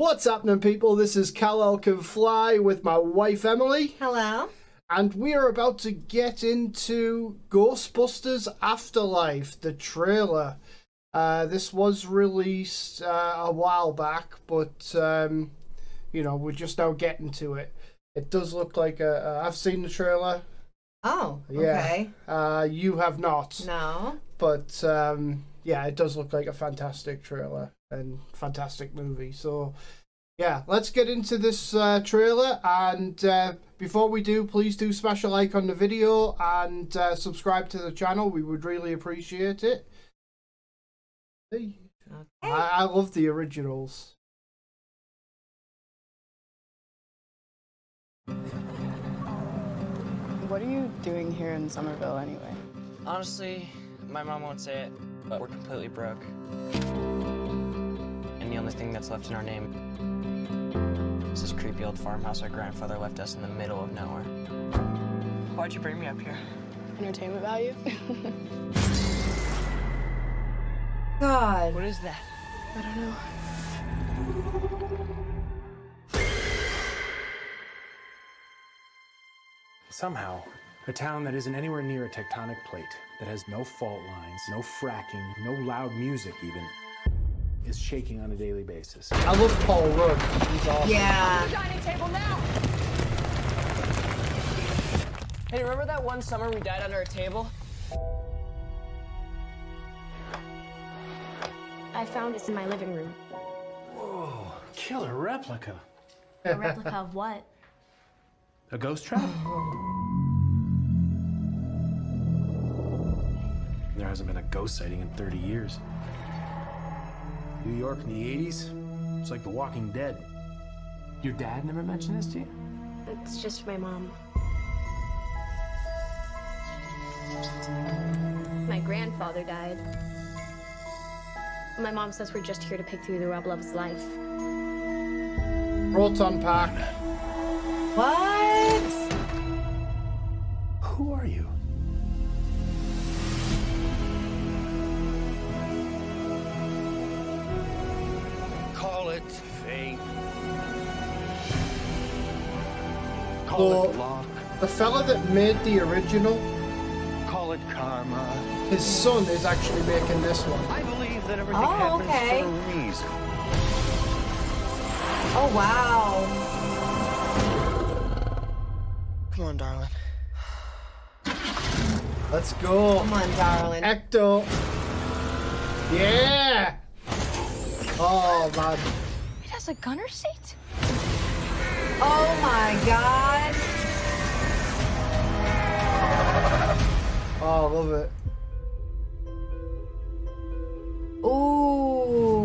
What's happening, people? This is Kal-El Can Fly with my wife Emily, Hello. and we are about to get into Ghostbusters Afterlife, the trailer. Uh, this was released uh, a while back, but um, you know we're just now getting to it. It does look like a. a I've seen the trailer. Oh, Yeah. Uh, you have not, No. but um, yeah, it does look like a fantastic trailer and fantastic movie. So, yeah, let's get into this uh, trailer. And uh, before we do, please do smash a like on the video and uh, subscribe to the channel. We would really appreciate it. Hey, I, I love the originals. What are you doing here in Summerville anyway? Honestly, my mom won't say it, but we're completely broke. And the only thing that's left in our name is this creepy old farmhouse our grandfather left us in the middle of nowhere. Why'd you bring me up here? Entertainment value? God. What is that? I don't know. Somehow, a town that isn't anywhere near a tectonic plate, that has no fault lines, no fracking, no loud music even, is shaking on a daily basis. I love Paul Rudd. He's awesome. Yeah. Hey, remember that one summer we died under a table? I found this in my living room. Whoa, killer replica. A replica of what? A ghost trap? there hasn't been a ghost sighting in 30 years. New York in the 80s? It's like The Walking Dead. Your dad never mentioned this to you? It's just my mom. My grandfather died. My mom says we're just here to pick through the rubble of his life. Proton Pack. What? Who are you? It fate. Call So, it luck. the fella that made the original, Call it karma. his son is actually making this one. I believe that everything Oh, happens okay. for a reason. Oh, wow. Come on, darling. Let's go. Come on, darling. Ecto. Yeah. Oh man. It has a gunner seat? Oh, my God. Oh, I love it. Ooh.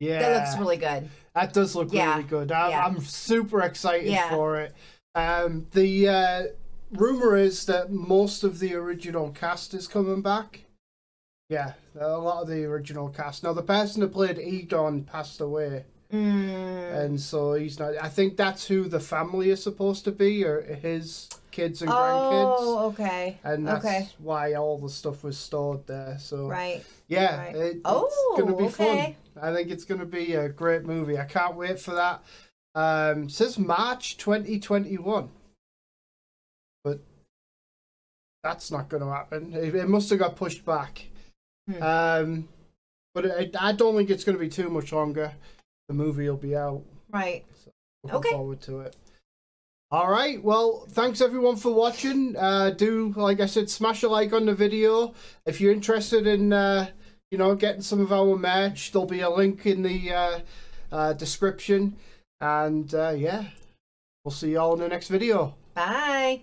Yeah. That looks really good. That does look Yeah, really good. I'm, yeah. I'm super excited Yeah. for it. Um, the uh, rumor is that most of the original cast is coming back. Yeah, a lot of the original cast. Now, the person that played Egon passed away, Mm. and so he's not. I think that's who the family is supposed to be, or his kids and grandkids. Oh, okay. And that's okay. why all the stuff was stored there. So Right. yeah, Right. it, Oh, it's gonna be okay. fun. I think it's gonna be a great movie. I can't wait for that. Um, it says March 2021, but that's not gonna happen. It, it must have got pushed back. Hmm. Um, but it, I don't think it's gonna be too much longer. The movie will be out. Right. So Looking Okay. forward to it. All right. Well, thanks everyone for watching. Uh, do like I said, smash a like on the video if you're interested in uh, you know getting some of our merch. There'll be a link in the uh, uh, description, and uh, yeah, we'll see you all in the next video. Bye.